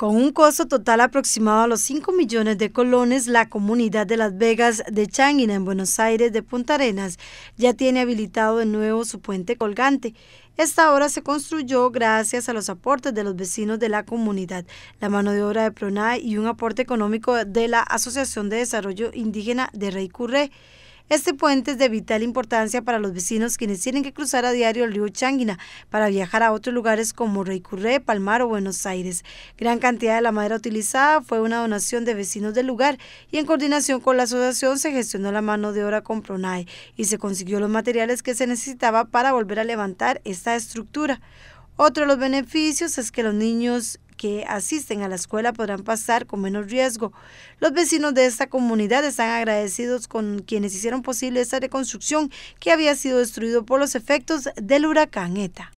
Con un costo total aproximado a los 5 millones de colones, la comunidad de Las Vegas de Changuina en Buenos Aires de Punta Arenas ya tiene habilitado de nuevo su puente colgante. Esta obra se construyó gracias a los aportes de los vecinos de la comunidad, la mano de obra de PRONAE y un aporte económico de la Asociación de Desarrollo Indígena de Rey Curré. Este puente es de vital importancia para los vecinos quienes tienen que cruzar a diario el río Changuina para viajar a otros lugares como Reycurré, Palmar o Buenos Aires. Gran cantidad de la madera utilizada fue una donación de vecinos del lugar y en coordinación con la asociación se gestionó la mano de obra con PRONAE y se consiguió los materiales que se necesitaba para volver a levantar esta estructura. Otro de los beneficios es que los niños que asisten a la escuela podrán pasar con menos riesgo. Los vecinos de esta comunidad están agradecidos con quienes hicieron posible esta reconstrucción que había sido destruido por los efectos del huracán ETA.